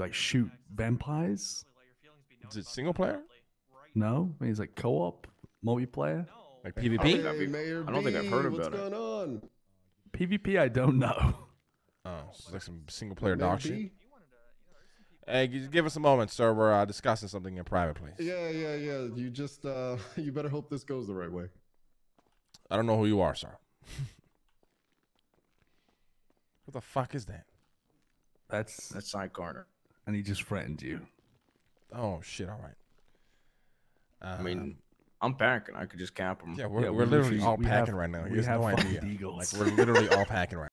like shoot vampires. Is it single player? No, I mean, it's like co-op, multiplayer. Like PvP? Hey, I've- Mayor I don't think I've B, heard what's about it. going on? PvP, I don't know. Oh, it's like some single player Mayor dog shit. Hey, give us a moment, sir. We're uh, discussing something in private, please. Yeah, yeah, yeah. You just uh you better hope this goes the right way. I don't know who you are, sir. what the fuck is that? That's That's Sai Carter. And he just threatened you. Oh shit! All right. I mean, um, I'm packing. I could just cap him. yeah, we're, Yeah, we're we literally literally- all packing have- right now. He we has have no fucking idea. eagles. Like we're literally all packing right.